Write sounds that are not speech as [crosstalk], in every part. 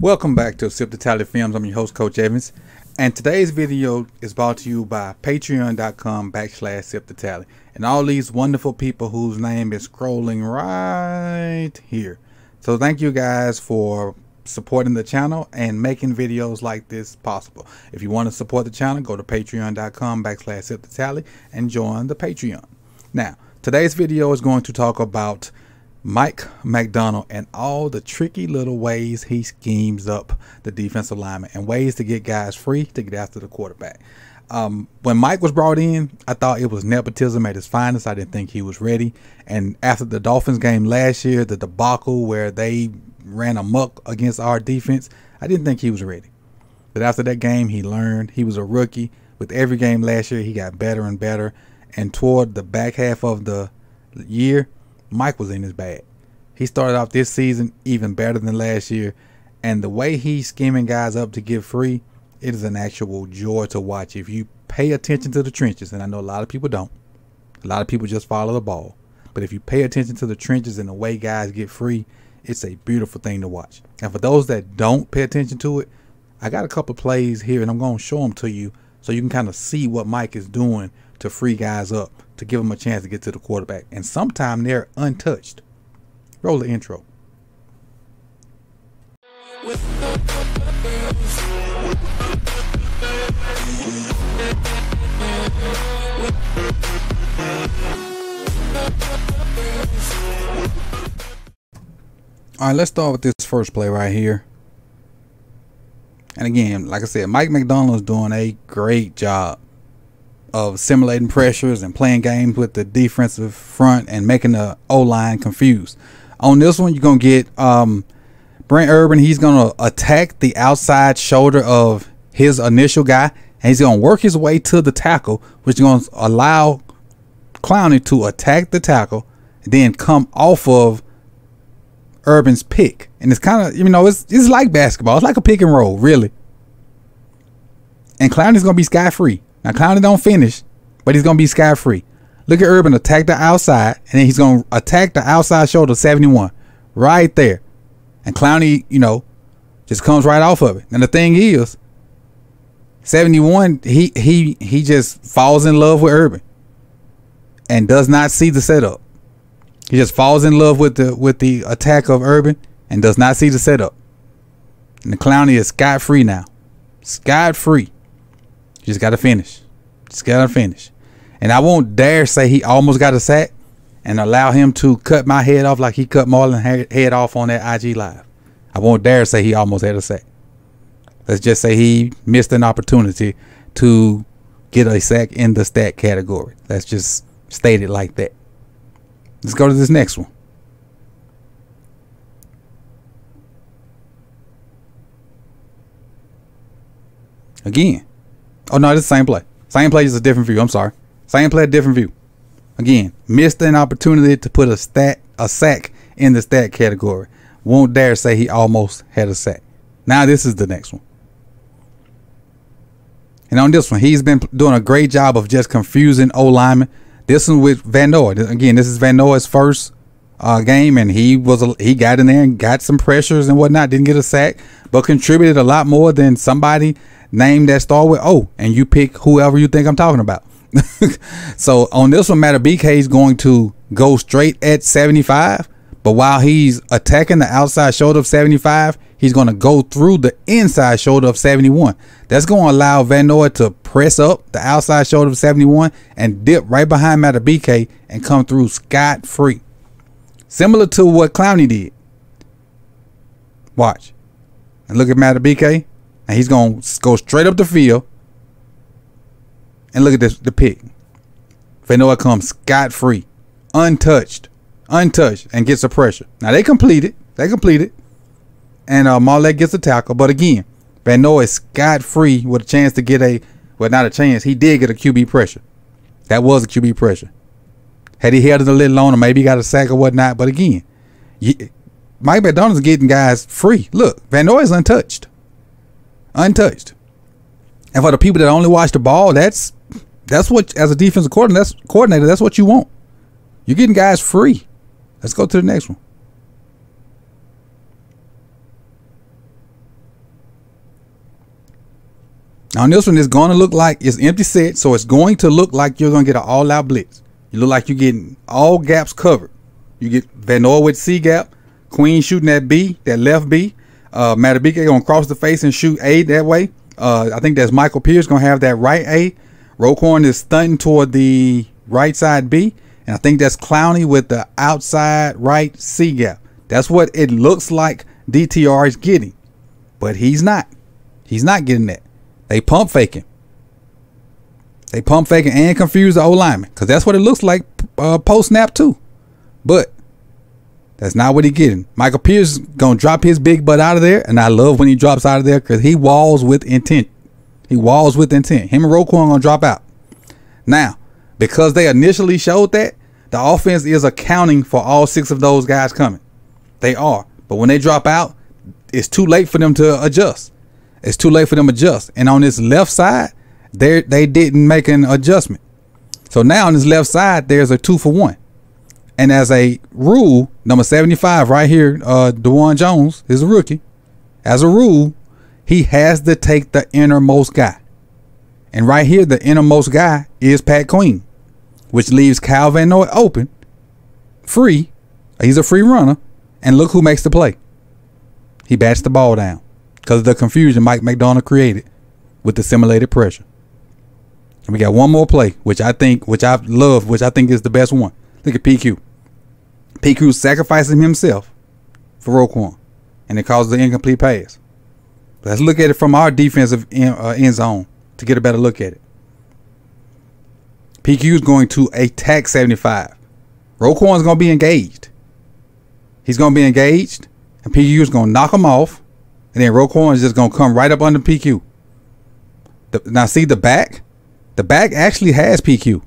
Welcome back to Sip2Tally Films. I'm your host, Coach Evans. And today's video is brought to you by patreon.com backslash sip2tally. And all these wonderful people whose name is scrolling right here. So thank you guys for supporting the channel and making videos like this possible. If you want to support the channel, go to patreon.com backslash sip2tally and join the Patreon. Now, today's video is going to talk about Mike Macdonald and all the tricky little ways he schemes up the defensive lineman and ways to get guys free to get after the quarterback. Um, when Mike was brought in, I thought it was nepotism at its finest. I didn't think he was ready. And after the Dolphins game last year, the debacle where they ran amok against our defense, I didn't think he was ready. But after that game, he learned. He was a rookie. With every game last year, he got better and better. And toward the back half of the year, Mike was in his bag. He started off this season even better than last year. And the way he's scheming guys up to get free, it is an actual joy to watch. If you pay attention to the trenches, and I know a lot of people don't, a lot of people just follow the ball. But if you pay attention to the trenches and the way guys get free, it's a beautiful thing to watch. And for those that don't pay attention to it, I got a couple plays here and I'm going to show them to you so you can kind of see what Mike is doing to free guys up to give them a chance to get to the quarterback. And sometimes they're untouched. Roll the intro. All right, let's start with this first play right here. And again, like I said, Mike Macdonald is doing a great job of simulating pressures and playing games with the defensive front and making the O line confused. On this one, you're gonna get um, Brent Urban. He's gonna attack the outside shoulder of his initial guy, and he's gonna work his way to the tackle, which is gonna allow Clowney to attack the tackle, then come off of Urban's pick. And it's kind of, you know, it's it's like basketball. It's like a pick and roll, really. And Clowney's gonna be sky free. Now Clowney don't finish, but he's gonna be sky free. Look at Urban attack the outside, and then he's gonna attack the outside shoulder 71. Right there. And Clowney, you know, just comes right off of it. And the thing is, 71, he he he just falls in love with Urban and does not see the setup. He just falls in love with the with the attack of Urban and does not see the setup. And the Clowney is scot free now. Scot free. Just gotta finish. Just gotta finish. And I won't dare say he almost got a sack and allow him to cut my head off like he cut Marlon head off on that IG live. I won't dare say he almost had a sack. Let's just say he missed an opportunity to get a sack in the stat category. Let's just state it like that. Let's go to this next one. Again. Oh no, it's the same play. Same play, just a different view. I'm sorry. Same play, different view. Again, missed an opportunity to put a stat a sack in the stat category. Won't dare say he almost had a sack. Now this is the next one. And on this one, he's been doing a great job of just confusing O linemen. This one with Van Noy. Again, this is Van Noy's first uh, game, and he was a, he got in there and got some pressures and whatnot. Didn't get a sack, but contributed a lot more than somebody named that start with O. And you pick whoever you think I'm talking about. [laughs] so on this one, Madubuike is going to go straight at 75. But while he's attacking the outside shoulder of 75, he's going to go through the inside shoulder of 71. That's going to allow Van Noy to press up the outside shoulder of 71 and dip right behind Madubuike and come through scot free. Similar to what Clowney did. Watch. And look at Madubuike. And he's going to go straight up the field and look at this the pick. Van comes scot free, untouched, untouched, and gets the pressure. Now they completed. They completed. And uh, Marlette gets a tackle. But again, Van Noy is scot free with a chance to get a well, not a chance. He did get a QB pressure. That was a QB pressure. Had he held it a little longer, maybe he got a sack or whatnot. But again, you, Mike Macdonald's getting guys free. Look, Van Noy is untouched untouched. And for the people that only watch the ball, that's that's what as a defensive coordinator, that's coordinator, that's what you want. You're getting guys free. Let's go to the next one. On this one, it's going to look like it's empty set, so it's going to look like you're going to get an all-out blitz. You look like you're getting all gaps covered. You get Van with C gap, Queen shooting that B, that left B. Uh, Madubuike going to cross the face and shoot A that way. Uh, I think that's Michael Pierce going to have that right A. Roquan is stunting toward the right side B. And I think that's Clowney with the outside right C gap. That's what it looks like DTR is getting. But he's not. He's not getting that. They pump faking. They pump faking and confuse the O lineman because that's what it looks like uh, post snap too. But that's not what he getting. Michael Pierce gonna drop his big butt out of there, and I love when he drops out of there because he walls with intent. He walls with intent. Him and Roquan gonna drop out. Now, because they initially showed that, the offense is accounting for all six of those guys coming. They are. But when they drop out, it's too late for them to adjust. It's too late for them to adjust. And on this left side, they they didn't make an adjustment. So now on this left side, there's a two for one. And as a rule, number 75 right here, uh Dawand Jones is a rookie. As a rule, he has to take the innermost guy. And right here, the innermost guy is Pat Queen, which leaves Kyle Van Noy open, free. He's a free runner. And look who makes the play. He bats the ball down because of the confusion Mike Macdonald created with the simulated pressure. And we got one more play, which I think, which I love, which I think is the best one. Look at PQ. PQ sacrificing himself for Roquan, and it causes the incomplete pass. Let's look at it from our defensive end, uh, end zone to get a better look at it. PQ is going to attack 75. Roquan is going to be engaged. He's going to be engaged, and PQ is going to knock him off, and then Roquan is just going to come right up under PQ. The, now, see the back? The back actually has PQ.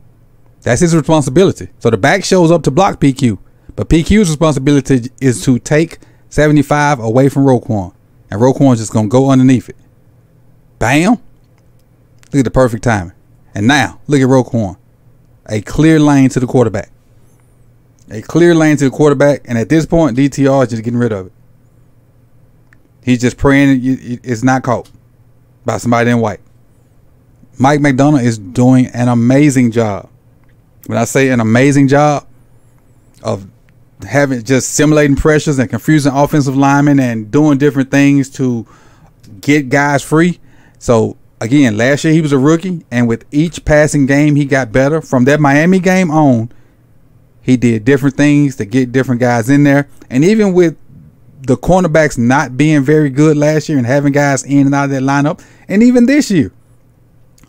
That's his responsibility. So the back shows up to block PQ. But PQ's responsibility is to take 75 away from Roquan. And Roquan's just going to go underneath it. Bam. Look at the perfect timing. And now, look at Roquan. A clear lane to the quarterback. A clear lane to the quarterback. And at this point, DTR is just getting rid of it. He's just praying it's not caught by somebody in white. Mike Macdonald is doing an amazing job. When I say an amazing job of having just simulating pressures and confusing offensive linemen and doing different things to get guys free. So again, last year he was a rookie, and with each passing game he got better. From that Miami game on, he did different things to get different guys in there. And even with the cornerbacks not being very good last year and having guys in and out of that lineup, and even this year,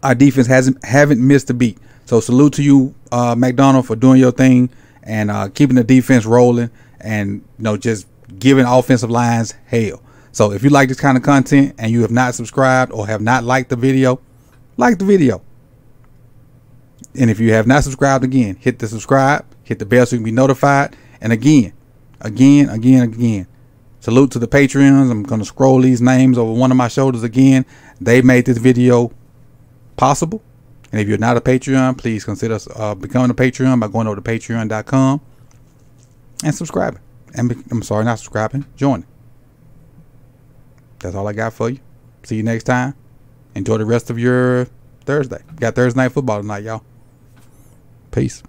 our defense hasn't haven't missed a beat. So salute to you, uh, Macdonald, for doing your thing and uh, keeping the defense rolling, and you know just giving offensive lines hell. So if you like this kind of content and you have not subscribed or have not liked the video, like the video. And if you have not subscribed again, hit the subscribe, hit the bell so you can be notified. And again, again, again, again, salute to the Patreons. I'm going to scroll these names over one of my shoulders again. They made this video possible. And if you're not a Patreon, please consider uh, becoming a Patreon by going over to patreon.com and subscribing. And be, I'm sorry, not subscribing, joining. That's all I got for you. See you next time. Enjoy the rest of your Thursday. Got Thursday night football tonight, y'all. Peace.